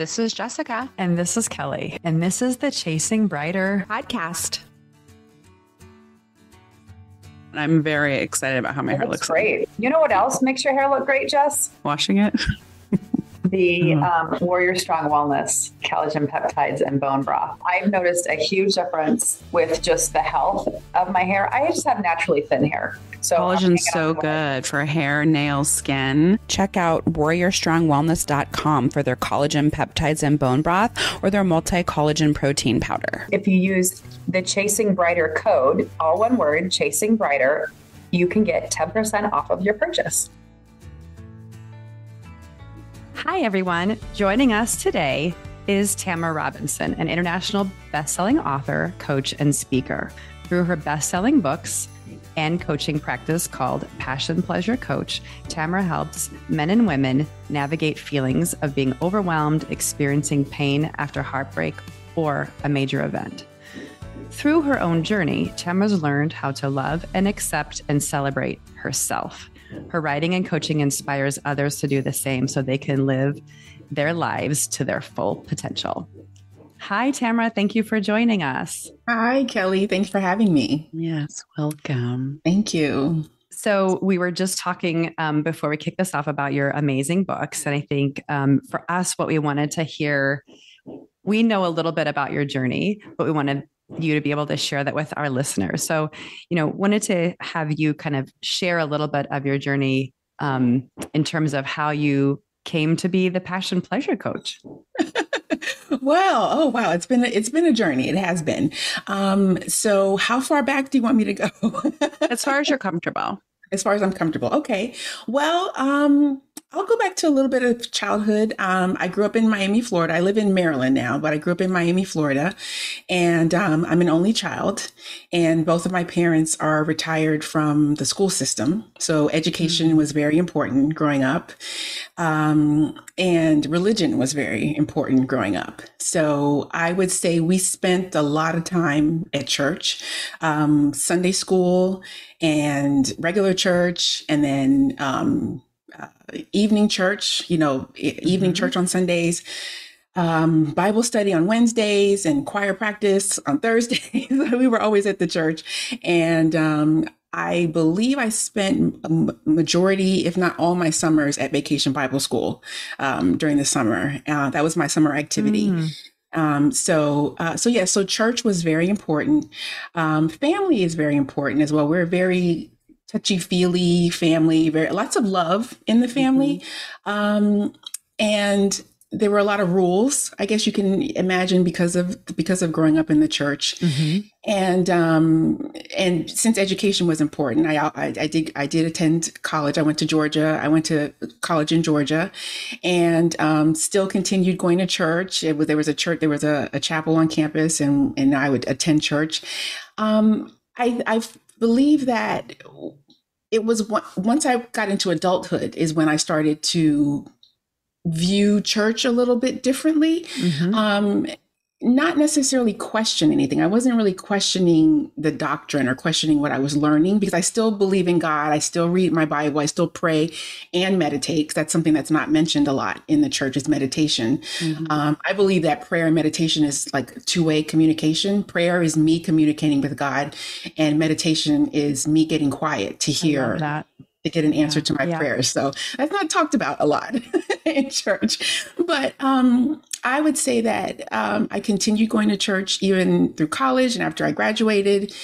This is Jessica. And this is Kelly. And this is the Chasing Brighter podcast. I'm very excited about how my It hair looks looks. great. You know what else makes your hair look great, Jess? Washing it. The um, Warrior Strong Wellness collagen peptides and bone broth. I've noticed a huge difference with just the health of my hair. I just have naturally thin hair. So Collagen's so on to it. good for hair, nails, skin. Check out warriorstrongwellness.com for their collagen peptides and bone broth or their multi collagen protein powder. If you use the Chasing Brighter code, all one word, Chasing Brighter, you can get 10% off of your purchase. Hi, everyone. Joining us today is Tamara Robinson, an international best-selling author, coach, and speaker. Through her best-selling books and coaching practice called Passion Pleasure Coach, Tamara helps men and women navigate feelings of being overwhelmed, experiencing pain after heartbreak or a major event. Through her own journey, Tamara's learned how to love and accept and celebrate herself. Her writing and coaching inspires others to do the same so they can live their lives to their full potential. Hi, Tamara. Thank you for joining us. Hi, Kelly. Thanks for having me. Yes, welcome. Thank you. So, we were just talking um, before we kicked this off about your amazing books. And I think um, for us, what we wanted to hear, we know a little bit about your journey, but we wanted you to be able to share that with our listeners. So, you know, wanted to have you kind of share a little bit of your journey um, in terms of how you came to be the passion pleasure coach. Well, oh wow, it's been a, it's been a journey. It has been. Um, so, how far back do you want me to go? As far as you're comfortable. as far as I'm comfortable. Okay. Well, um, I'll go back to a little bit of childhood. Um, I grew up in Miami, Florida. I live in Maryland now, but I grew up in Miami, Florida, and um, I'm an only child. And both of my parents are retired from the school system, so education was very important growing up, um, and religion was very important growing up. So I would say we spent a lot of time at church, um, Sunday school, and regular church, and then um, uh, evening church, you know, e- evening church on Sundays, um, Bible study on Wednesdays, and choir practice on Thursdays. we were always at the church. And um, I believe I spent a majority, if not all, my summers at Vacation Bible School um, during the summer. Uh, that was my summer activity. Mm. Um, so, uh, so yeah, so church was very important. Um, family is very important as well. We're very touchy feely family, very lots of love in the family. Um, and there were a lot of rules, I guess you can imagine because of because of growing up in the church. And um, and since education was important, I, I I did I did attend college. I went to Georgia. I went to college in Georgia, and um, still continued going to church. It was, there was a church. There was a, a chapel on campus, and and I would attend church. Um, I I believe that it was once I got into adulthood is when I started to view church a little bit differently Mhm. um not necessarily question anything i wasn't really questioning the doctrine or questioning what i was learning because i still believe in god i still read my bible i still pray and meditate because that's something that's not mentioned a lot in the church is meditation um, i believe that prayer and meditation is like two-way communication prayer is me communicating with god and meditation is me getting quiet to hear that. to get an answer to my Yeah. prayers. So that's not talked about a lot in church. But um, I would say that um, I continued going to church even through college and after I graduated.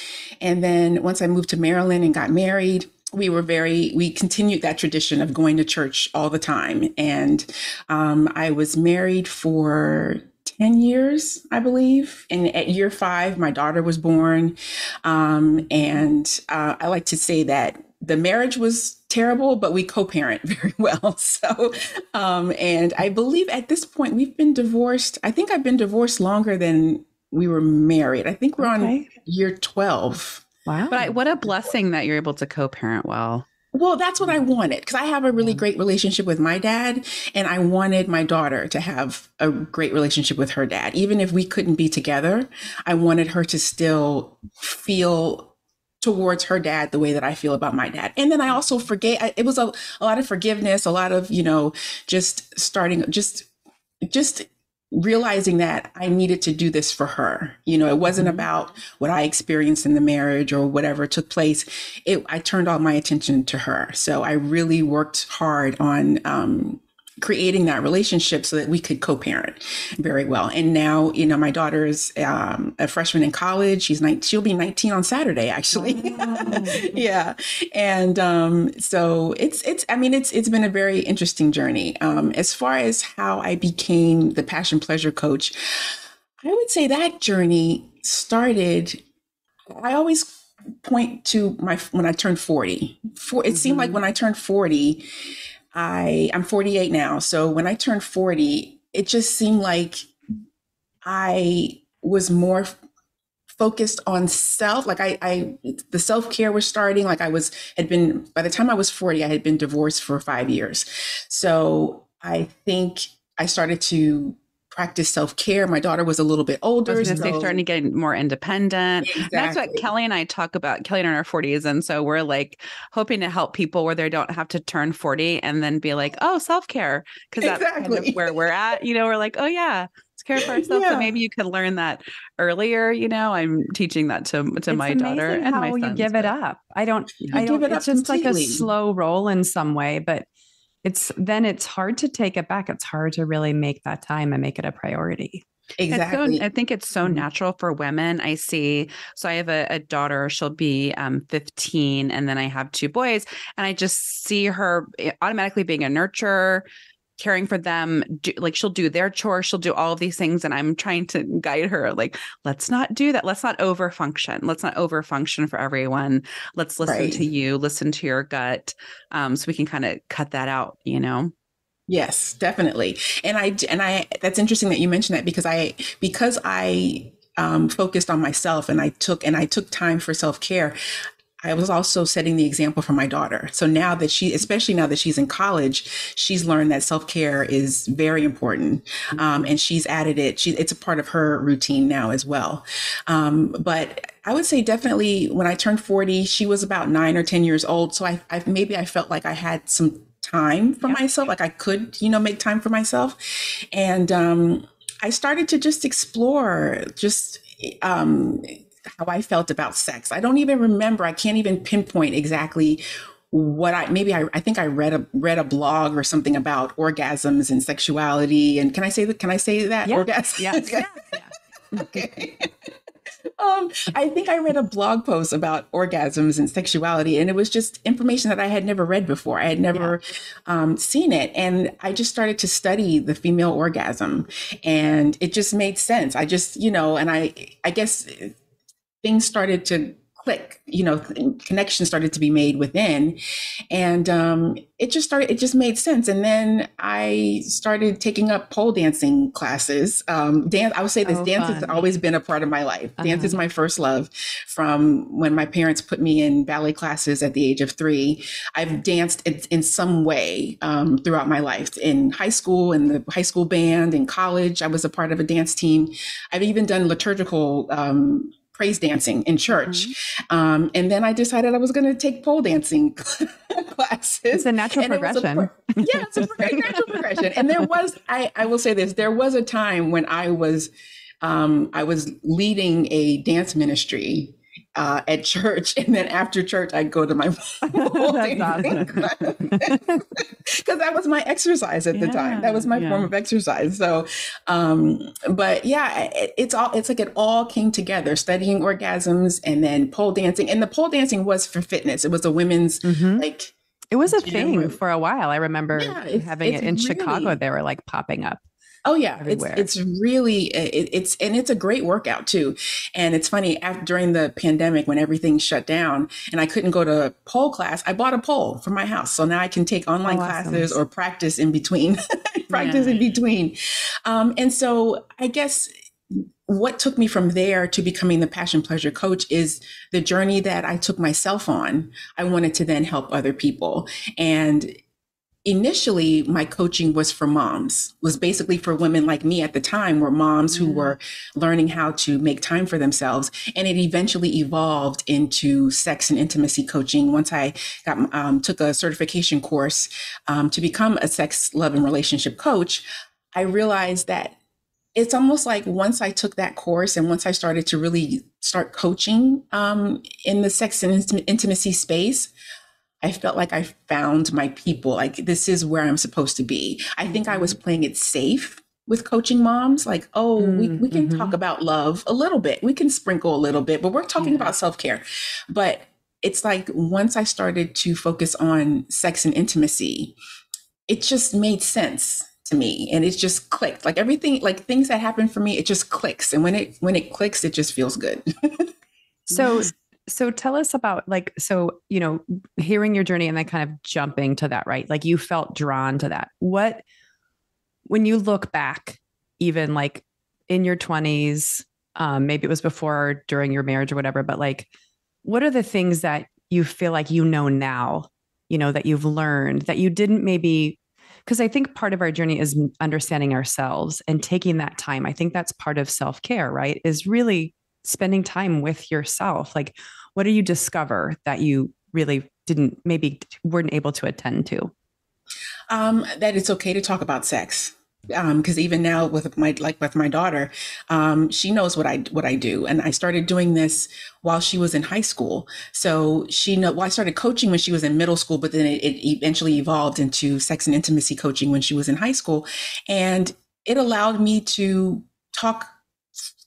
And then once I moved to Maryland and got married, we were very, we continued that tradition of going to church all the time. And um, I was married for 10 years, I believe. And at year five, my daughter was born. Um, and uh, I like to say that the marriage was terrible, but we co-parent very well. So, um, and I believe at this point we've been divorced. I think I've been divorced longer than we were married. I think we're on year 12. Wow. But I, what a blessing that you're able to co-parent well. Well, that's what I wanted because I have a really great relationship with my dad, and I wanted my daughter to have a great relationship with her dad. Even if we couldn't be together, I wanted her to still feel towards her dad the way that I feel about my dad. And then I also forgave, I- it was a, a lot of forgiveness, a lot of, you know, just starting, just, just realizing that I needed to do this for her. You know, it wasn't Mm-hmm. about what I experienced in the marriage or whatever took place. It, I turned all my attention to her. So I really worked hard on, um, creating that relationship so that we could co-parent very well. And now, you know, my daughter's um, a freshman in college. She's 19, she'll be 19 on Saturday, actually. yeah. And um, so it's, it's, I mean, it's, it's been a very interesting journey. Um, as far as how I became the passion pleasure coach, I would say that journey started, I always point to my, when I turned 40, for, it seemed like when I turned 40, I I'm 48 now. So when I turned 40, it just seemed like I was more focused on self. Like I, I the self care was starting. Like I was had been by the time I was 40, I had been divorced for five years. So I think I started to practice self care. My daughter was a little bit I older. was going to say, starting to get more independent. That's what Kelly and I talk about. Kelly and I are in our 40s. And so we're like hoping to help people where they don't have to turn 40 and then be like, oh, self care. Because that's kind of where we're at. You know, we're like, oh, yeah, let's care for ourselves. Yeah. So maybe you can learn that earlier. You know, I'm teaching that to, to It's my daughter amazing and how my you sons, give it up. I don't. Yeah. I don't. it it's up just like a slow roll in some way, but it's then it's hard to take it back. It's hard to really make that time and make it a priority. exactly. So, I think it's so Mhm. natural for women. I see. So I have a, a daughter. She'll be um, 15, and then I have two boys, and I just see her eh, automatically being a nurturer, caring for them. Do, like she'll do their chores, she'll do all of these things, and I'm trying to guide her. Like, let's not do that. Let's not over function. Let's not over function for everyone. Let's listen Right. to you. Listen to your gut, um, so we can kind of cut that out. You know. Yes, definitely. And I and I that's interesting that you mentioned that because I because I um, focused on myself and I took and I took time for self care. I was also setting the example for my daughter. So now that she, especially now that she's in college, she's learned that self care is very important, um, and she's added it. She, it's a part of her routine now as well. Um, but I would say definitely when I turned forty, she was about nine or ten years old. So I, I maybe I felt like I had some time for myself, like I could, you know, make time for myself, and um, I started to just explore just um, how I felt about sex. I don't even remember. I can't even pinpoint exactly what I maybe I, I think I read a read a blog or something about orgasms and sexuality. And can I say that? Can I say that? Yeah. Orgasm? Yes. okay. um, I think I read a blog post about orgasms and sexuality, and it was just information that I had never read before. I had never um, seen it, and I just started to study the female orgasm, and it just made sense. I just, you know, and I, I guess things started to click you know connections started to be made within. And um, it just started it just made sense. And then i started taking up pole dancing classes. Um, dance i would say this Oh, dance has always been a part of my life. Dance Uh-huh. is my first love from when my parents put me in ballet classes at the age of three. I've danced in, in some way um, throughout my life. In high school in the high school band in college i was a part of a dance team. I've even done liturgical um, praise dancing in church um, and then I decided I was going to take pole dancing classes. It's a natural And it a progression. yeah, it's a natural progression. And there was, I, I will say this, there was a time when I was, um, I was leading a dance ministry uh, at church, and then after church, I'd go to my pole That's dancing awesome. class because that was my exercise at the time. That was my Yeah, form of exercise. So, um, but yeah, it, it's all it's like it all came together. Studying orgasms and then pole dancing, and the pole dancing was for fitness. It was a women's Mhm. like It was a thing or- for a while. I remember Yeah, it's- having it's it in Chicago. They were like popping up. Oh yeah, everywhere. it's it's really it, it's and it's a great workout too. And it's funny after during the pandemic when everything shut down and I couldn't go to pole class, I bought a pole for my house. So now I can take online Oh, awesome. classes or practice in between, practice in between. Um, and so I guess what took me from there to becoming the passion pleasure coach is the journey that I took myself on. I wanted to then help other people and initially my coaching was for moms was basically for women like me at the time were moms who were learning how to make time for themselves. And it eventually evolved into sex and intimacy coaching once i got um, took a certification course um, to become a sex love and relationship coach. I realized that it's almost like once I took that course and once I started to really start coaching um, in the sex and intim- intimacy space, I felt like I found my people. Like this is where I'm supposed to be. I think I was mm-hmm. playing it safe with coaching moms like oh mm, we, we can mm-hmm. talk about love a little bit we can sprinkle a little bit but we're talking yeah. about self-care but it's like once i started to focus on sex and intimacy it just made sense to me and it just clicked like everything like things that happen for me it just clicks and when it when it clicks it just feels good so so tell us about like so you know hearing your journey and then kind of jumping to that right like you felt drawn to that what when you look back even like in your 20s um maybe it was before or during your marriage or whatever but like what are the things that you feel like you know now you know that you've learned that you didn't maybe because I think part of our journey is understanding ourselves and taking that time. I think that's part of self care, right? Is really spending time with yourself. Like, what do you discover that you really didn't, maybe weren't able to attend to? Um, that it's okay to talk about sex because um, even now with my like with my daughter, um, she knows what I what I do, and I started doing this while she was in high school. So she know well, I started coaching when she was in middle school, but then it, it eventually evolved into sex and intimacy coaching when she was in high school, and it allowed me to talk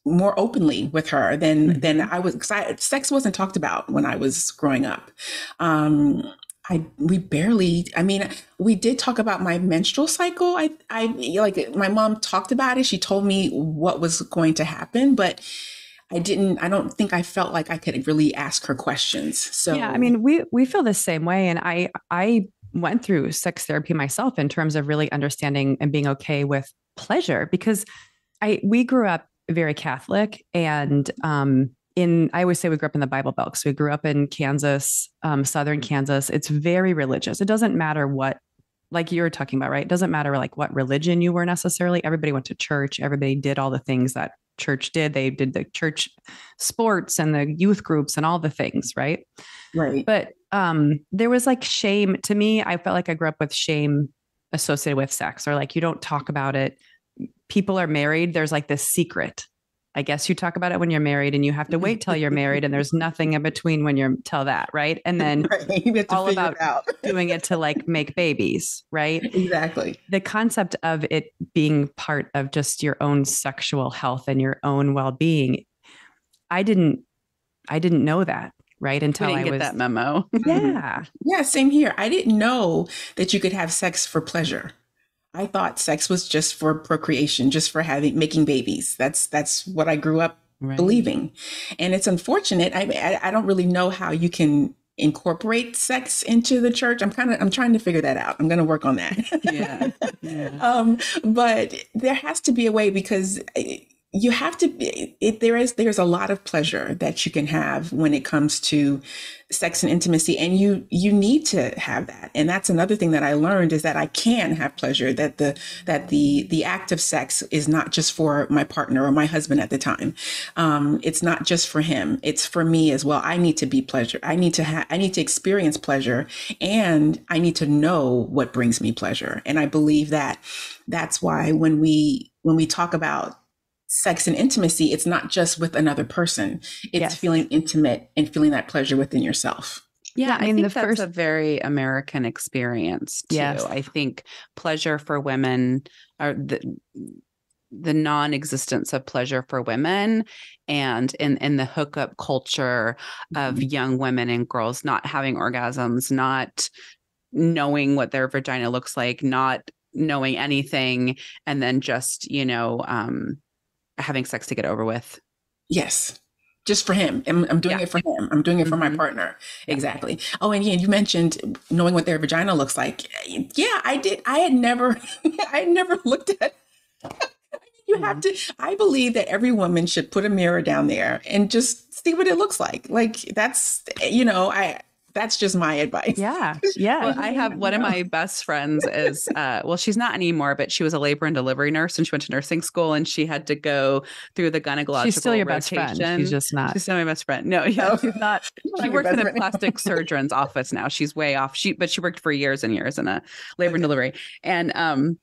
more openly with her than mm-hmm. than I was because sex wasn't talked about when I was growing up. Um, I we barely I mean we did talk about my menstrual cycle. I I like my mom talked about it. She told me what was going to happen, but I didn't I don't think I felt like I could really ask her questions. So Yeah, I mean we we feel the same way and I I went through sex therapy myself in terms of really understanding and being okay with pleasure because I we grew up very Catholic and um in I always say we grew up in the Bible Belt. So we grew up in Kansas, um, southern Kansas. It's very religious. It doesn't matter what, like you were talking about, right? It doesn't matter like what religion you were necessarily. Everybody went to church. Everybody did all the things that church did. They did the church sports and the youth groups and all the things, right? Right. But um, there was like shame to me. I felt like I grew up with shame associated with sex, or like you don't talk about it. People are married. There's like this secret I guess you talk about it when you're married and you have to wait till you're married and there's nothing in between when you're till that, right? And then right. all about it doing it to like make babies, right? Exactly. The concept of it being part of just your own sexual health and your own well-being. I didn't I didn't know that right until I was that memo. yeah. Mm-hmm. Yeah, same here. I didn't know that you could have sex for pleasure. I thought sex was just for procreation, just for having making babies. That's that's what I grew up right. believing, and it's unfortunate. I I don't really know how you can incorporate sex into the church. I'm kind of I'm trying to figure that out. I'm going to work on that. yeah. yeah. um, but there has to be a way because you have to be it, there is there's a lot of pleasure that you can have when it comes to sex and intimacy and you you need to have that. And that's another thing that i learned is that i can have pleasure that the that the the act of sex is not just for my partner or my husband at the time. Um, it's not just for him. It's for me as well. I need to be pleasure i need to have i need to experience pleasure and i need to know what brings me pleasure. And i believe that that's why when we when we talk about sex and intimacy, it's not just with another person. It's yes. feeling intimate and feeling that pleasure within yourself. Yeah, I, mean, think that's first... a very American experience too. Yes. I think pleasure for women are the the non-existence of pleasure for women and in in the hookup culture of mm-hmm. young women and girls not having orgasms, not knowing what their vagina looks like, not knowing anything and then just, you know, um having sex to get over with. Yes. Just for him. I'm, I'm doing yeah. it for him. I'm doing it for mm-hmm. my partner. Exactly. Oh, and yeah, you mentioned knowing what their vagina looks like. Yeah, I did. I had never, I had never looked at. you mm-hmm. have to. I believe that every woman should put a mirror down there and just see what it looks like. Like that's, you know, I that's just my advice. Yeah. Yeah. Well, I have one of my best friends is uh well, she's not anymore, but she was a labor and delivery nurse and she went to nursing school and she had to go through the gynecological. She's still your rotation. best friend. She's just not. She's still my best friend. No, yeah, she's not. She works in a plastic surgeon's office now. She's way off. She but she worked for years and years in a labor okay. and delivery. And um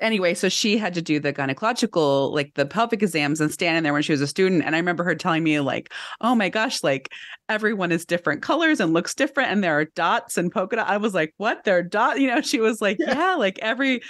anyway, so she had to do the gynecological, like the pelvic exams and standing there when she was a student. And I remember her telling me, like, oh my gosh, like everyone is different colors and looks different. And there are dots and polka dot. I was like, what? There are dots. You know, she was like, yeah. yeah, like everyone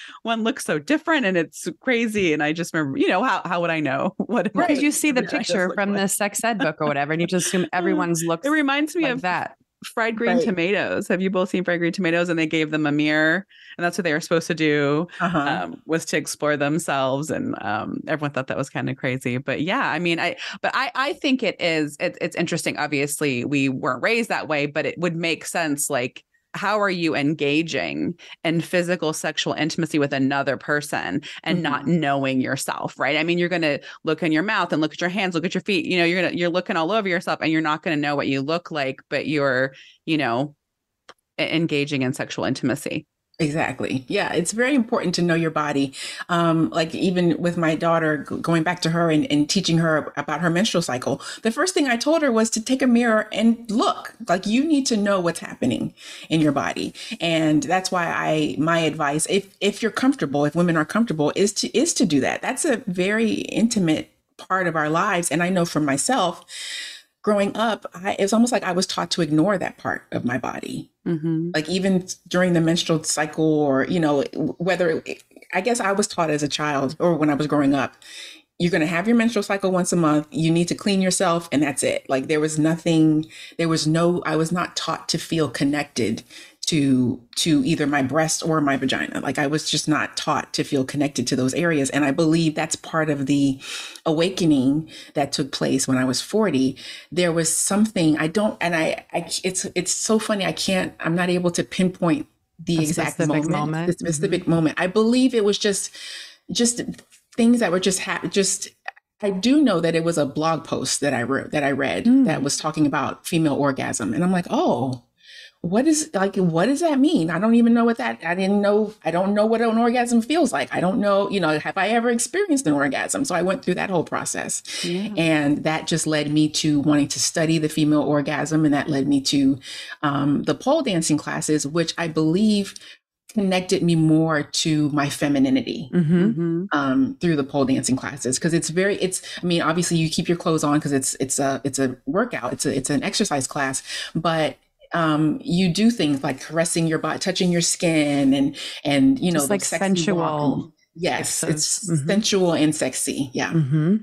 looks so different and it's crazy. And I just remember, you know, how, how would I know what? Right. You see the picture from like? the sex ed book or whatever? And you just assume everyone's looks. It reminds me like of that fried green right. tomatoes. Have you both seen fried green tomatoes? And they gave them a mirror, and that's what they were supposed to do uh-huh. um, was to explore themselves. And um, everyone thought that was kind of crazy. But yeah, I mean, I but I I think it is it, it's interesting. Obviously, we weren't raised that way, but it would make sense. Like how are you engaging in physical sexual intimacy with another person and mm-hmm. not knowing yourself right i mean you're going to look in your mouth and look at your hands look at your feet you know you're going to you're looking all over yourself and you're not going to know what you look like but you're you know engaging in sexual intimacy Exactly. Yeah, it's very important to know your body. Um, like even with my daughter, going back to her and, and, teaching her about her menstrual cycle, the first thing I told her was to take a mirror and look. Like you need to know what's happening in your body, and that's why I my advice, if if you're comfortable, if women are comfortable, is to is to do that. That's a very intimate part of our lives, and I know for myself growing up, I, it was almost like I was taught to ignore that part of my body. Mm-hmm. Like even during the menstrual cycle, or you know, whether it, I guess I was taught as a child or when I was growing up, you're going to have your menstrual cycle once a month. You need to clean yourself, and that's it. Like there was nothing, there was no. I was not taught to feel connected to to either my breast or my vagina. Like i was just not taught to feel connected to those areas. And i believe that's part of the awakening that took place when i was 40 there was something i don't and i, I it's it's so funny i can't i'm not able to pinpoint the A exact moment, moment, the specific mm-hmm. moment. I believe it was just just things that were just ha- just I do know that it was a blog post that I wrote that I read mm. that was talking about female orgasm. And I'm like, "Oh, what is like what does that mean? I don't even know what that i didn't know i don't know what an orgasm feels like. I don't know you know have i ever experienced an orgasm? So i went through that whole process. Yeah. and that just led me to wanting to study the female orgasm and that led me to um, the pole dancing classes which i believe connected me more to my femininity mm-hmm. mm-hmm. um, through the pole dancing classes. Because it's very it's i mean obviously you keep your clothes on because it's it's a it's a workout. It's a it's an exercise class. But um, you do things like caressing your body, touching your skin, and and you know, like sensual. Yes, it's mm-hmm. sensual and sexy. Yeah, mm-hmm.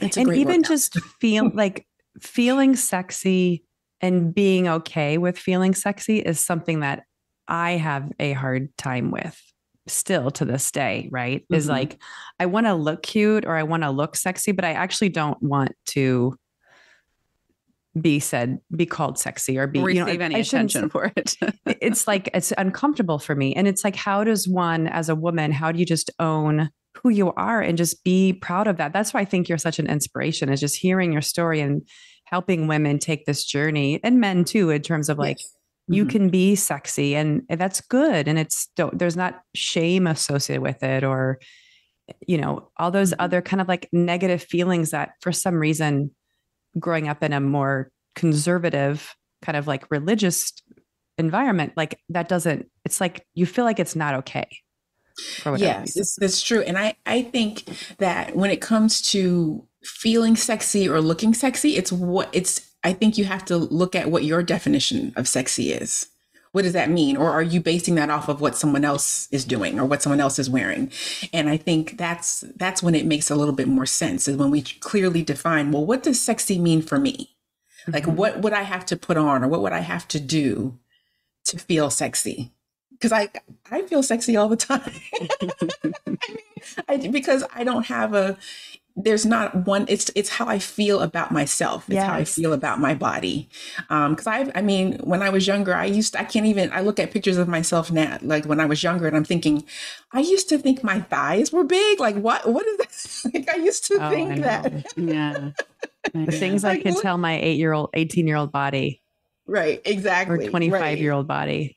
and even workout. just feel like feeling sexy and being okay with feeling sexy is something that I have a hard time with still to this day, right? Mm-hmm. Is like I want to look cute or I want to look sexy, but I actually don't want to be said, be called sexy or be receive you know, any attention for it. it's like it's uncomfortable for me. And it's like, how does one as a woman, how do you just own who you are and just be proud of that? That's why I think you're such an inspiration, is just hearing your story and helping women take this journey and men too, in terms of like yes. you mm-hmm. can be sexy and that's good. And it's don't there's not shame associated with it or you know, all those mm-hmm. other kind of like negative feelings that for some reason growing up in a more conservative kind of like religious environment like that doesn't it's like you feel like it's not okay yes that's true and i i think that when it comes to feeling sexy or looking sexy it's what it's i think you have to look at what your definition of sexy is what does that mean or are you basing that off of what someone else is doing or what someone else is wearing and i think that's that's when it makes a little bit more sense is when we clearly define well what does sexy mean for me mm-hmm. like what would i have to put on or what would i have to do to feel sexy because I I feel sexy all the time. I mean, I, because I don't have a there's not one it's it's how i feel about myself. It's yes. how i feel about my body. Um because i i mean when i was younger i used to, i can't even i look at pictures of myself now like when i was younger and i'm thinking i used to think my thighs were big. Like what what is that? Like i used to oh, think that. yeah. The things like, i can tell my eight year old 18 year old body. Right exactly or 25 right. year old body.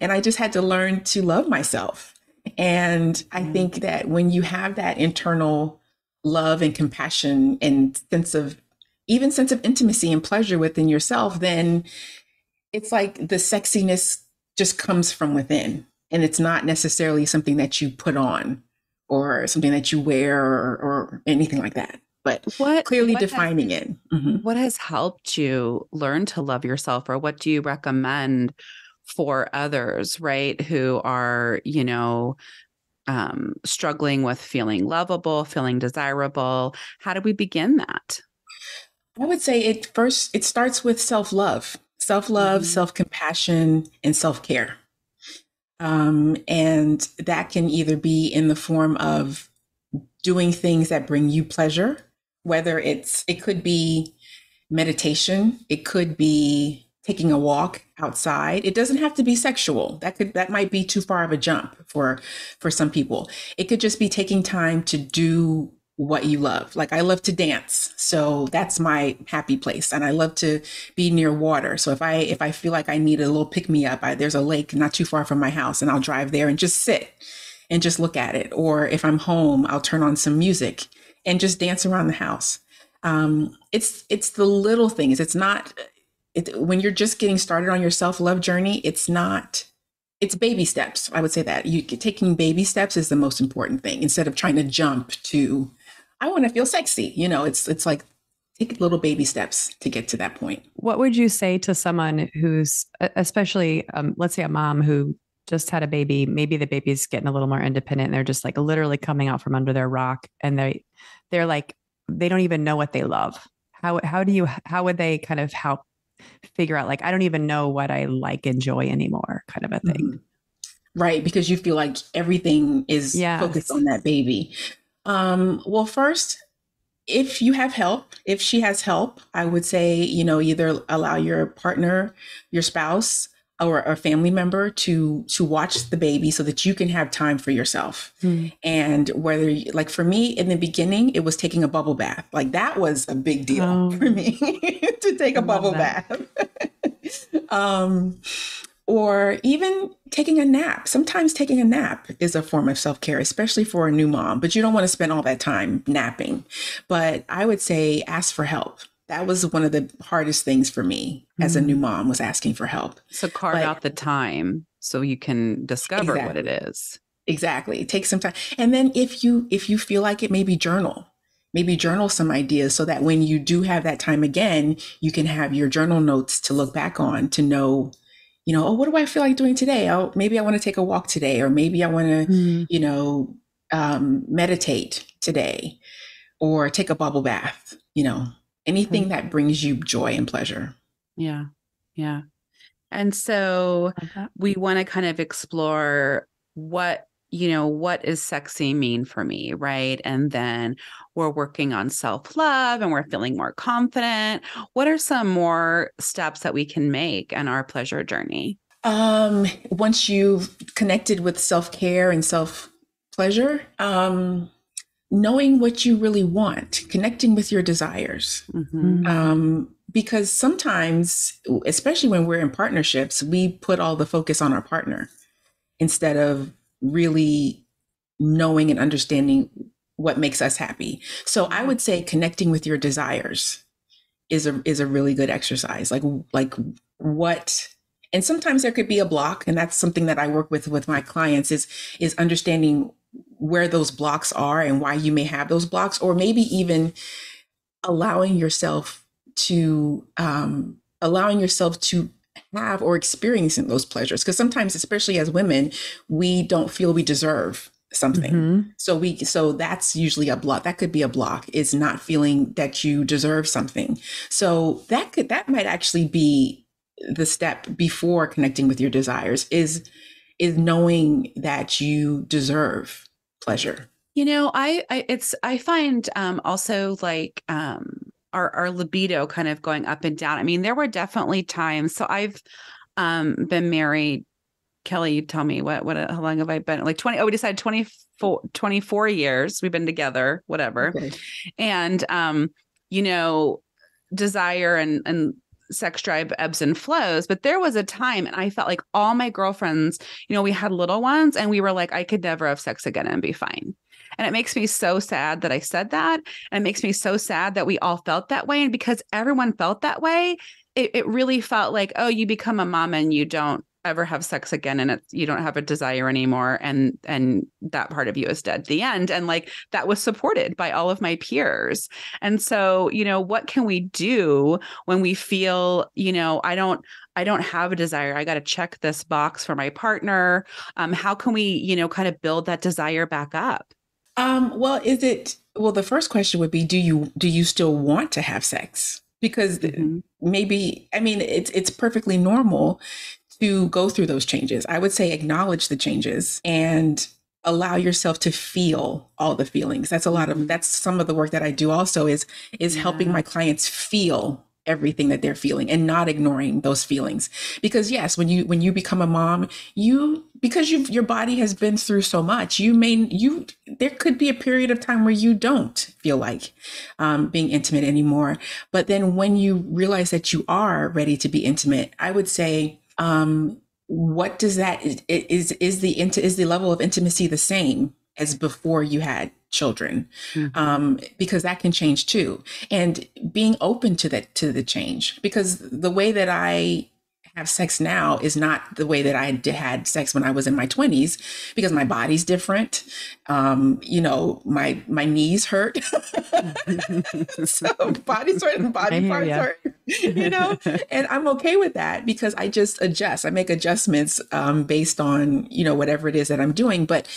And i just had to learn to love myself. And i think that when you have that internal love and compassion and sense of even sense of intimacy and pleasure within yourself, then it's like the sexiness just comes from within and it's not necessarily something that you put on or something that you wear or, or anything like that. But what clearly what has- defining it. Mhm. what has helped you learn to love yourself or what do you recommend for others right who are you know um struggling with feeling lovable feeling desirable how do we begin that I would say it first, it starts with self love, self love, Mhm. self compassion, and self care. Um, and that can either be in the form of doing things that bring you pleasure, whether it's, it could be meditation, it could be taking a walk outside. It doesn't have to be sexual. That could, that might be too far of a jump for, for some people. It could just be taking time to do what you love. Like I love to dance. So that's my happy place. And I love to be near water. So if I if I feel like I need a little pick me up, there's a lake not too far from my house and I'll drive there and just sit and just look at it. Or if I'm home, I'll turn on some music and just dance around the house. Um, it's it's the little things. It's not it, when you're just getting started on your self-love journey, it's not it's baby steps. I would say that you taking baby steps is the most important thing instead of trying to jump to I want to feel sexy. You know, it's it's like take little baby steps to get to that point. What would you say to someone who's, especially, um, let's say a mom who just had a baby, maybe the baby's getting a little more independent and they're just like literally coming out from under their rock and they, they're like, they don't even know what they love. How, how do you, how would they kind of help figure out like, I don't even know what I like, enjoy anymore kind of a thing? Mhm. Right, because you feel like everything is Yes. focused on that baby. Um, well, first, if you have help, if she has help, I would say, you know, either allow your partner, your spouse, or a family member to to watch the baby so that you can have time for yourself. Hmm. And whether you- like for me in the beginning, it was taking a bubble bath. Like that was a big deal Oh. for me to take I a bubble that. bath. um or even taking a nap. Sometimes taking a nap is a form of self care, especially for a new mom, but you don't want to spend all that time napping. But I would say ask for help. That was one of the hardest things for me as a new mom was asking for help. so carve out the time so you can discover what it is. Exactly. Exactly. Take some time. And then if you if you feel like it, maybe journal. Maybe journal some ideas so that when you do have that time again, you can have your journal notes to look back on to know, you know, oh, what do I feel like doing today? Oh, maybe I want to take a walk today, or maybe I want to Hmm. you know, um, meditate today or take a bubble bath, you know, anything that brings you joy and pleasure. yeah yeah. And so Love we want to kind of explore what you know what is sexy mean for me right? And then we're working on self-love and we're feeling more confident. What are some more steps that we can make in our pleasure journey? Um, once you've connected with self care and self pleasure, um, knowing what you really want, connecting with your desires. Mhm. Um, because sometimes, especially when we're in partnerships, we put all the focus on our partner instead of really knowing and understanding what makes us happy. So I would say connecting with your desires is a is a really good exercise. Like like what and sometimes there could be a block and that's something that I work with with my clients is is understanding where those blocks are and why you may have those blocks or maybe even allowing yourself to um allowing yourself to have or experiencing those pleasures because sometimes especially as women we don't feel we deserve something Mhm. so we so that's usually a block. That could be a block is not feeling that you deserve something. So that could that might actually be the step before connecting with your desires is is knowing that you deserve pleasure. You know, I, I it's I find um also like um our our libido kind of going up and down. I mean, there were definitely times. So I've um been married. Kelly, you tell me what what how long have I been? Like 20 oh, we decided 24 24 years we've been together, whatever. Okay. And um, you know, desire and and sex drive ebbs and flows. But there was a time and I felt like all my girlfriends, you know, we had little ones and we were like, I could never have sex again and be fine. And it makes me so sad that I said that. And it makes me so sad that we all felt that way. And because everyone felt that way, it, it really felt like, oh, you become a mom and you don't ever have sex again and it's you don't have a desire anymore and and that part of you is dead. The end. And like that was supported by all of my peers. And so you know what can we do when we feel you know i don't i don't have a desire. I got to check this box for my partner. Um how can we you know kind of build that desire back up? Um well is it well the first question would be do you do you still want to have sex? Because mm-hmm. maybe i mean it's it's perfectly normal to go through those changes. I would say acknowledge the changes and allow yourself to feel all the feelings. That's a lot of mm-hmm. that's some of the work that I do also is is yeah. helping my clients feel everything that they're feeling and not ignoring those feelings because yes when you when you become a mom you because you your body has been through so much you may you there could be a period of time where you don't feel like um, being intimate anymore but then when you realize that you are ready to be intimate i would say um, what does that is is the is the level of intimacy the same as before you had children mm-hmm. um, because that can change too and being open to that to the change because the way that i have sex now is not the way that I had sex when I was in my 20s because my body's different. Um, you know, my my knees hurt. so body's hurt and body parts hurt. You know, and I'm okay with that because I just adjust. I make adjustments um, based on you know whatever it is that I'm doing. But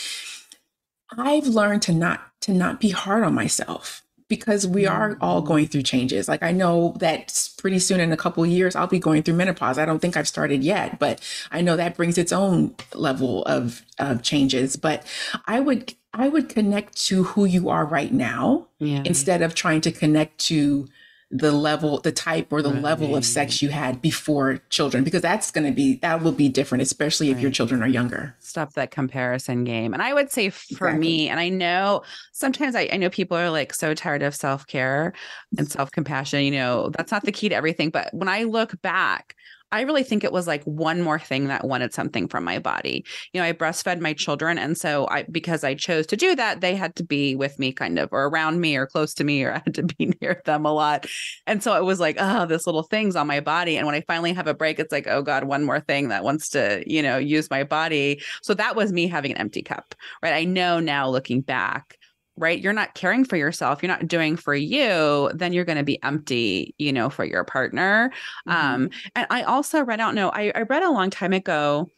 I've learned to not to not be hard on myself because we are all going through changes. Like I know that pretty soon in a couple years I'll be going through menopause. I don't think I've started yet, but I know that brings its own level of of changes. But I would I would connect to who you are right now yeah. instead of trying to connect to the level, the type or the right. level of sex you had before children, because that's going to be, that will be different, especially right. if your children are younger. Stop that comparison game. And I would say for exactly. me, and I know sometimes I, I know people are like so tired of self care and self compassion, you know, that's not the key to everything. But when I look back, I really think it was like one more thing that wanted something from my body. You know, I breastfed my mm-hmm. children. And so I, because I chose to do that, they had to be with me kind of, or around me or close to me, or I had to be near them a lot. And so it was like, oh, this little thing's on my body. And when I finally have a break, it's like, oh God, one more thing that wants to, you know, use my body. So that was me having an empty cup, right? I know now looking back right? You're not caring for yourself. You're not doing for you. Then you're going to be empty you know for your partner. Mm-hmm. um and i also read out no I, I read a long time ago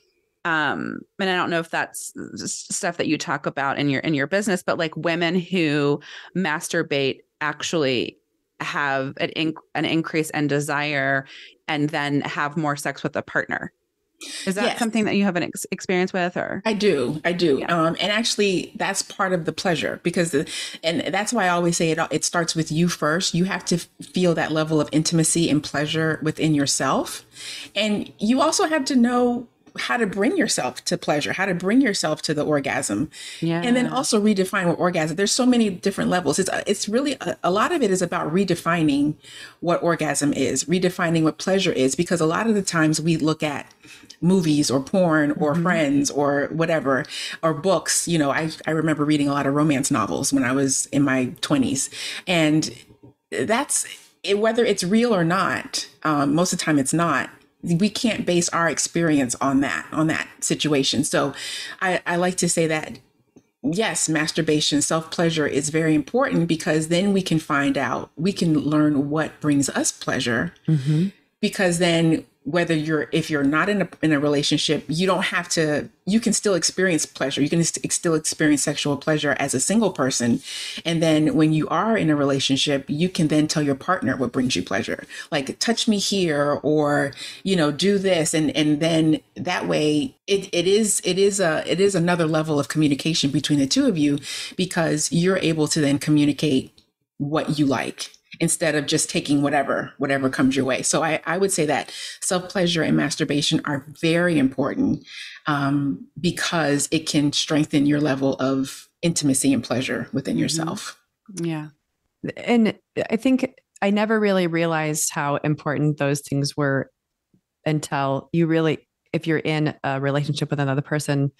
um and i don't know if that's stuff that you talk about in your in your business but like women who masturbate actually have an, inc- an increase in desire and then have more sex with a partner is that yes. something that you have an ex- experience with or? I do. I do. Yeah. Um, and actually that's part of the pleasure because the, and that's why I always say it it starts with you first. You have to feel that level of intimacy and pleasure within yourself. And you also have to know how to bring yourself to pleasure, how to bring yourself to the orgasm. Yeah. And then also redefine what orgasm. There's so many different levels. It's it's really a, a, lot of it is about redefining what orgasm is, redefining what pleasure is because a lot of the times we look at movies or porn or mm-hmm. friends or whatever or books, you know, I I remember reading a lot of romance novels when I was in my 20s and that's whether it's real or not, um, most of the time it's not we can't base our experience on that on that situation so i, I like to say that yes masturbation self-pleasure is very important because then we can find out we can learn what brings us pleasure mm-hmm. because then whether you're if you're not in a in a relationship you don't have to you can still experience pleasure. You can still experience sexual pleasure as a single person. And then when you are in a relationship you can then tell your partner what brings you pleasure. Like touch me here or you know do this. And and then that way it, it is it is a it is another level of communication between the two of you because you're able to then communicate what you like instead of just taking whatever whatever comes your way. So i, I would say that self-pleasure and masturbation are very important um, because it can strengthen your level of intimacy and pleasure within mm-hmm. yourself. Yeah. And i think i never really realized how important those things were until you really if you're in a relationship with another person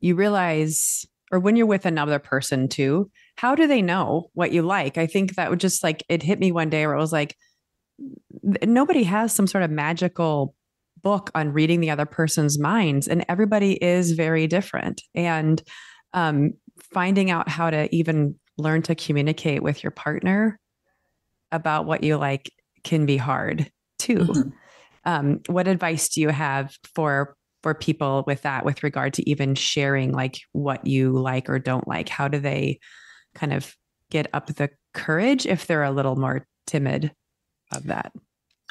you realize or when you're with another person too how do they know what you like? I think that would just like it hit me one day where it was like nobody has some sort of magical book on reading the other person's minds, and everybody is very different. And um, finding out how to even learn to communicate with your partner about what you like can be hard too. Mm-hmm. Um, what advice do you have for for people with that with regard to even sharing like what you like or don't like how do they kind of get up the courage if they're a little more timid of that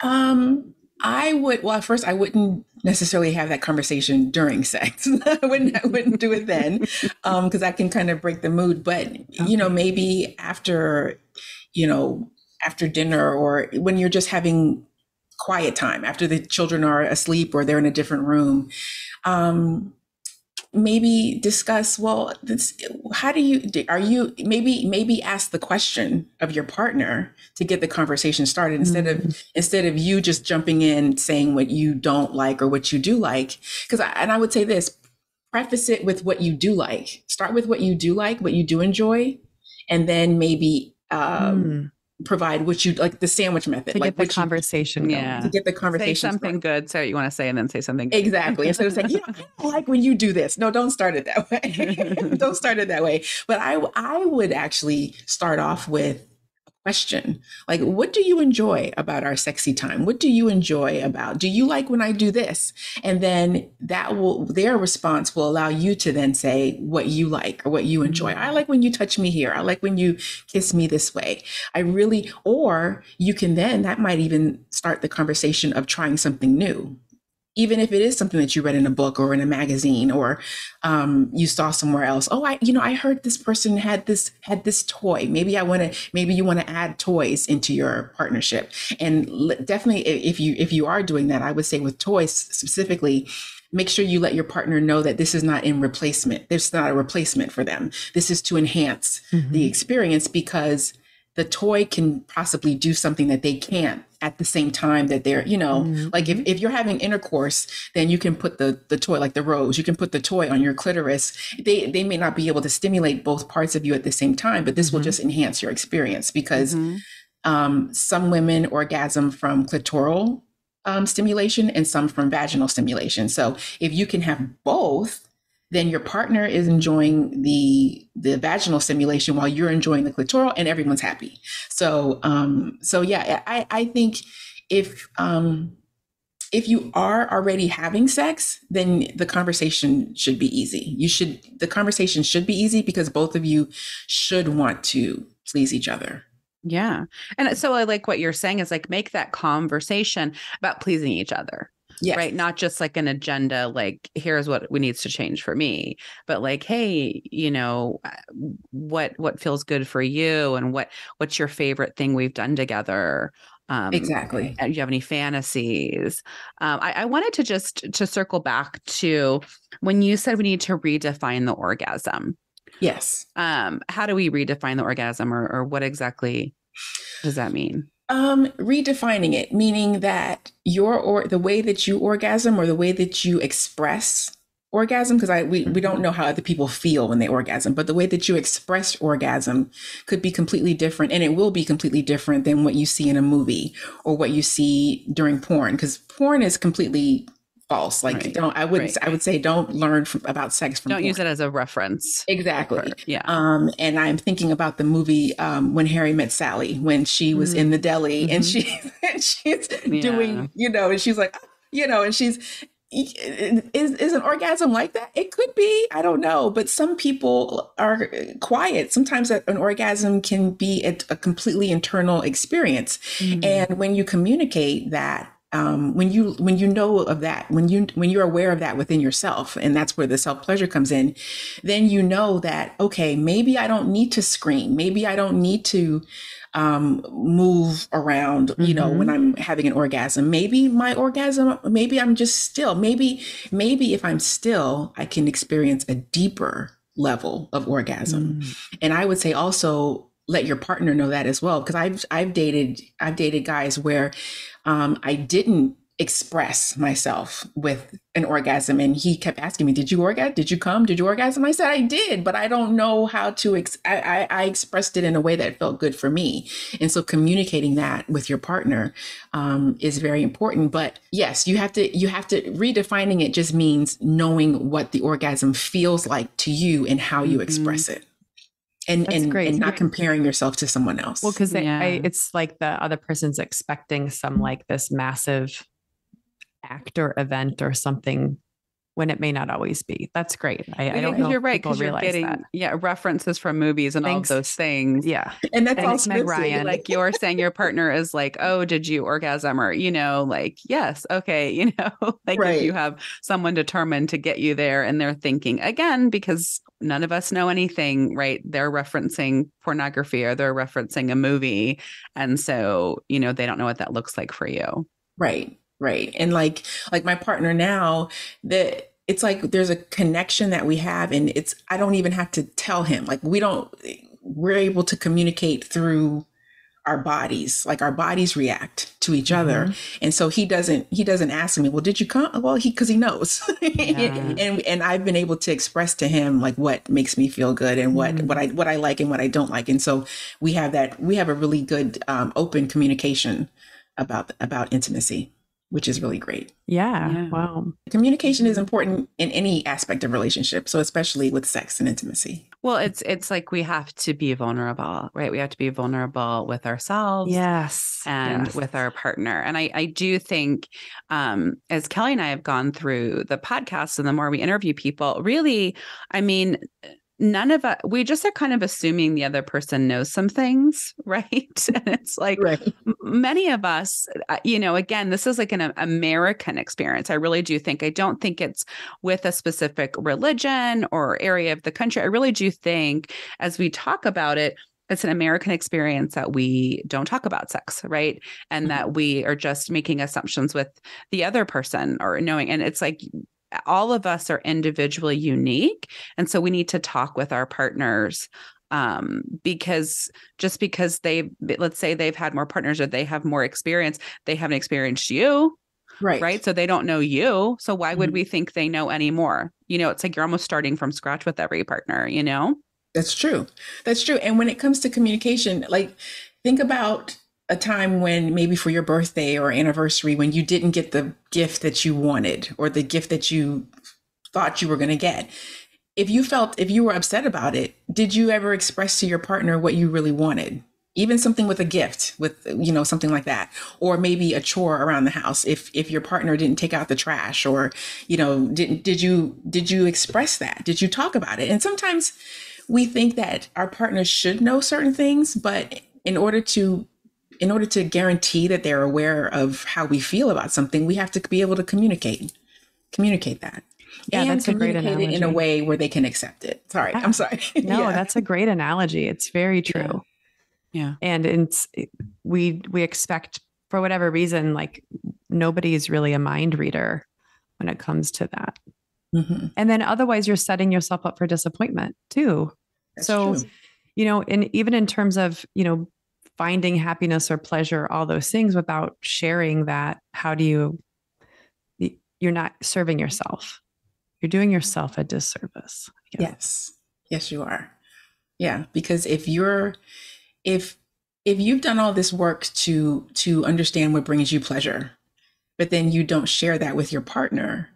um I would well at first I wouldn't necessarily have that conversation during sex. I wouldn't I wouldn't do it then because um, that can kind of break the mood. But okay. you know maybe after you know after dinner or when you're just having quiet time after the children are asleep or they're in a different room. Um, maybe discuss well this, how do you are you maybe maybe ask the question of your partner to get the conversation started instead mm-hmm. of instead of you just jumping in saying what you don't like or what you do like because and i would say this preface it with what you do like start with what you do like what you do enjoy and then maybe um, mm provide what you like the sandwich method to like get the conversation you, yeah. to get the conversation say something good say what you want to say and then say something good. exactly. Instead of saying you know I don't like when you do this. No don't start it that way. Don't start it that way. But I I would actually start off with question. Like what do you enjoy about our sexy time? What do you enjoy about? Do you like when i do this? And then that will their response will allow you to then say what you like or what you enjoy. Mm-hmm. I like when you touch me here. I like when you kiss me this way. I really or you can then that might even start the conversation of trying something new even if it is something that you read in a book or in a magazine or um, you saw somewhere else oh i you know i heard this person had this had this toy. Maybe i want to maybe you want to add toys into your partnership. And definitely if you if you are doing that i would say with toys specifically make sure you let your partner know that this is not in replacement this is not a replacement for them. This is to enhance mm-hmm. the experience because the toy can possibly do something that they can't at the same time that they're you know mm-hmm. like if, if you're having intercourse then you can put the the toy like the rose you can put the toy on your clitoris they they may not be able to stimulate both parts of you at the same time but this mm-hmm. will just enhance your experience because mm-hmm. um, some women orgasm from clitoral um, stimulation and some from vaginal stimulation so if you can have both then your partner is enjoying the the vaginal stimulation while you're enjoying the clitoral and everyone's happy. So um so yeah i i think if um if you are already having sex then the conversation should be easy. You should the conversation should be easy because both of you should want to please each other. Yeah. And so i like what you're saying is like make that conversation about pleasing each other yes. right? Not just like an agenda like here's what we needs to change for me but like hey you know uh, what what feels good for you and what what's your favorite thing we've done together? Um, exactly. do you have any fantasies? Um, I, I wanted to just to circle back to when you said we need to redefine the orgasm. Yes. Um how do we redefine the orgasm or, or what exactly does that mean um, redefining it, meaning that your or the way that you orgasm or the way that you express orgasm, because I we, we don't mm-hmm. know how other people feel when they orgasm, but the way that you express orgasm could be completely different, and it will be completely different than what you see in a movie or what you see during porn, because porn is completely false. Like right. don't I would right. I would say don't learn from, about sex from don't porn. use it as a reference. Exactly. Yeah. Um and I'm thinking about the movie um when Harry met Sally when she was mm-hmm. in the deli mm-hmm. and she and she's yeah. doing you know and she's like you know and she's is, is an orgasm like that? It could be. I don't know. But some people are quiet. Sometimes an orgasm can be a, a completely internal experience. Mm-hmm. And when you communicate that um, when you when you know of that when you when you're aware of that within yourself and that's where the self pleasure comes in then you know that okay maybe i don't need to scream maybe i don't need to um, move around you mm-hmm. know when i'm having an orgasm maybe my orgasm maybe i'm just still maybe maybe if i'm still i can experience a deeper level of orgasm mm. and i would say also let your partner know that as well because i've i've dated i've dated guys where um, I didn't express myself with an orgasm and he kept asking me did you orgasm did you come? Did you orgasm? I said i did but i don't know how to ex- I, I, I expressed it in a way that felt good for me. And so communicating that with your partner um, is very important but yes you have to you have to redefining it just means knowing what the orgasm feels like to you and how you mm-hmm. express it and That's and, great. and not comparing yourself to someone else. Well, because yeah. it's like the other person's expecting some mm-hmm. like this massive act or event or something when it may not always be. That's great. I, I don't know. You're right because you're getting that. yeah references from movies and Thanks. all those things. Yeah, and that's Thanks, Meg Ryan. Like you're saying, your partner is like, oh, did you orgasm or you know, like yes, okay, you know, like right. if you have someone determined to get you there and they're thinking again because none of us know anything, right? They're referencing pornography or they're referencing a movie, and so you know they don't know what that looks like for you. Right right and like like my partner now that it's like there's a connection that we have and it's i don't even have to tell him like we don't we're able to communicate through our bodies like our bodies react to each other mm-hmm. and so he doesn't he doesn't ask me well did you come well he because he knows yeah. and and i've been able to express to him like what makes me feel good and what mm-hmm. what i what i like and what i don't like and so we have that we have a really good um, open communication about about intimacy which is really great. Yeah. yeah. Wow. Communication is important in any aspect of relationship, so especially with sex and intimacy. Well, it's it's like we have to be vulnerable, right? We have to be vulnerable with ourselves. Yes. And yes. with our partner. And I I do think um as Kelly and I have gone through the podcast and the more we interview people, really, I mean, none of us we just are kind of assuming the other person knows some things right and it's like right. many of us uh, you know again this is like an american experience i really do think i don't think it's with a specific religion or area of the country i really do think as we talk about it it's an American experience that we don't talk about sex, right? And mm-hmm. that we are just making assumptions with the other person or knowing. And it's like all of us are individually unique and so we need to talk with our partners um, because just because they let's say they've had more partners or they have more experience they haven't experienced you right. right? So they don't know you so why mm-hmm. would we think they know any more you know it's like you're almost starting from scratch with every partner you know? That's true. That's true and when it comes to communication like think about a time when maybe for your birthday or anniversary when you didn't get the gift that you wanted or the gift that you thought you were going to get. If you felt if you were upset about it did you ever express to your partner what you really wanted? Even something with a gift with you know something like that or maybe a chore around the house if if your partner didn't take out the trash or you know didn't did you did you express that? Did you talk about it? And sometimes we think that our partners should know certain things but in order to in order to guarantee that they're aware of how we feel about something, we have to be able to communicate, communicate that. Yeah, and that's a great analogy. in a way where they can accept it. Sorry, I'm sorry. no, yeah. that's a great analogy. It's very true. Yeah. yeah. And it's we we expect for whatever reason, like nobody's really a mind reader when it comes to that. Mm-hmm. And then otherwise you're setting yourself up for disappointment too. That's so, true. you know, and even in terms of, you know, finding happiness or pleasure, all those things without sharing that, how do you, you're not serving yourself. You're doing yourself a disservice. Yes. Yes, you are. Yeah. Because if you're, if, if you've done all this work to to understand what brings you pleasure but then you don't share that with your partner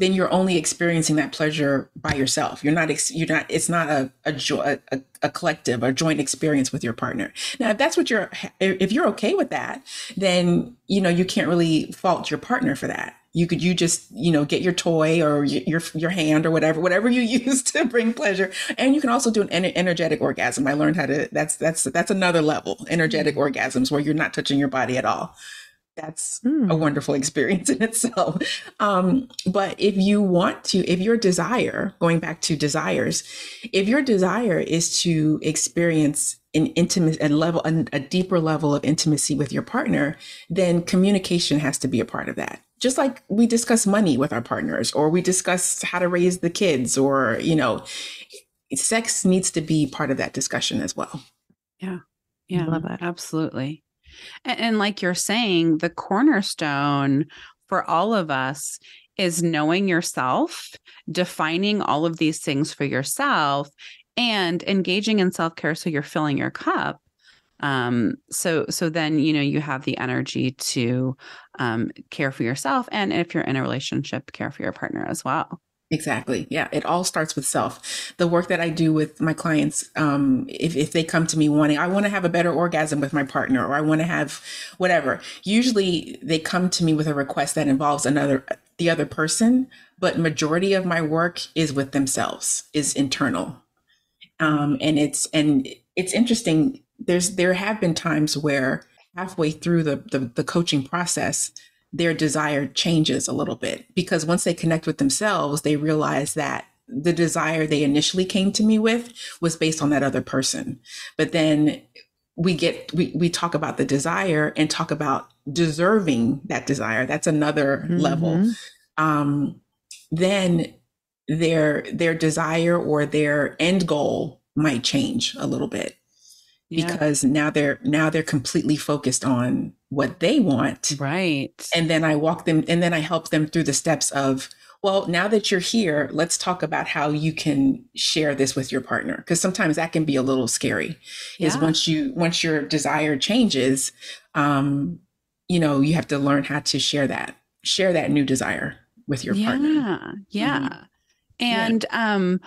then you're only experiencing that pleasure by yourself. You're not, you're not, it's not a, a, jo- a, a collective or joint experience with your partner. Now, if that's what you're, if you're okay with that, then, you know, you can't really fault your partner for that. You could, you just, you know, get your toy or your, your hand or whatever, whatever you use to bring pleasure. And you can also do an energetic orgasm. I learned how to, that's, that's, that's another level, energetic mm-hmm. orgasms where you're not touching your body at all that's mm. a wonderful experience in itself. Um, but if you want to, if your desire, going back to desires, if your desire is to experience an intimate and level, a, a deeper level of intimacy with your partner, then communication has to be a part of that. Just like we discuss money with our partners, or we discuss how to raise the kids, or you know, sex needs to be part of that discussion as well. Yeah, yeah, I love that absolutely. And, and like you're saying, the cornerstone for all of us is knowing yourself, defining all of these things for yourself, and engaging in self care so you're filling your cup. Um, so so then you know you have the energy to um, care for yourself, and if you're in a relationship, care for your partner as well. Exactly. Yeah. It all starts with self. The work that I do with my clients, um, if, if they come to me wanting, I want to have a better orgasm with my partner, or I want to have whatever, usually they come to me with a request that involves another, the other person, but majority of my work is with themselves, is internal. Um, and it's, and it's interesting. There's, there have been times where halfway through the, the, the coaching process, their desire changes a little bit because once they connect with themselves, they realize that the desire they initially came to me with was based on that other person. But then we get we, we talk about the desire and talk about deserving that desire. That's another mm-hmm. level. Um, then their their desire or their end goal might change a little bit yeah. because now they're now they're completely focused on what they want. Right. And then I walk them and then I help them through the steps of, well, now that you're here, let's talk about how you can share this with your partner. Because sometimes that can be a little scary. Yeah. Is once you once your desire changes, um, you know, you have to learn how to share that, share that new desire with your yeah. partner. Yeah. Mm-hmm. And yeah. um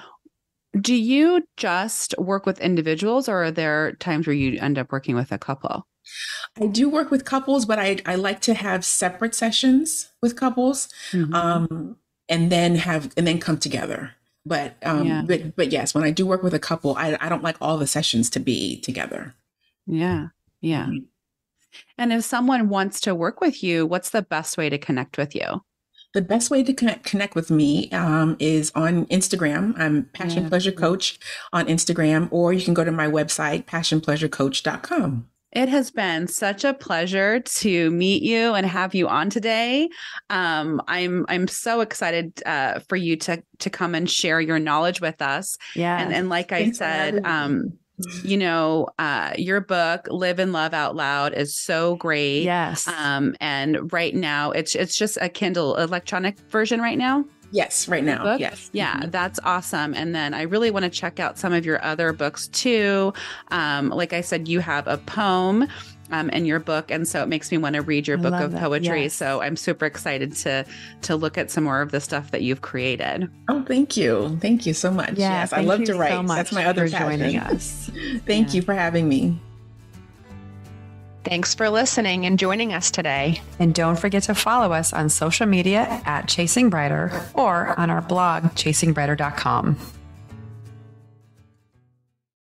do you just work with individuals or are there times where you end up working with a couple? I do work with couples, but I, I like to have separate sessions with couples, mm-hmm. um, and then have and then come together. But um, yeah. but but yes, when I do work with a couple, I I don't like all the sessions to be together. Yeah, yeah. Mm-hmm. And if someone wants to work with you, what's the best way to connect with you? The best way to connect, connect with me um, is on Instagram. I'm Passion yeah. Pleasure Coach on Instagram, or you can go to my website, passionpleasurecoach.com. It has been such a pleasure to meet you and have you on today. Um, I'm I'm so excited uh, for you to to come and share your knowledge with us. Yeah, and and like Thanks I said, um, you know, uh, your book "Live and Love Out Loud" is so great. Yes. Um, and right now it's it's just a Kindle electronic version right now. Yes, right now. Book? Yes. Yeah, mm-hmm. that's awesome. And then I really want to check out some of your other books too. Um, like I said, you have a poem um, in your book, and so it makes me want to read your I book of that. poetry. Yes. So I'm super excited to to look at some more of the stuff that you've created. Oh, thank you, thank you so much. Yeah, yes, I love to write. So that's my other for passion. joining us. thank yeah. you for having me. Thanks for listening and joining us today. And don't forget to follow us on social media at Chasing Brighter or on our blog, chasingbrighter.com.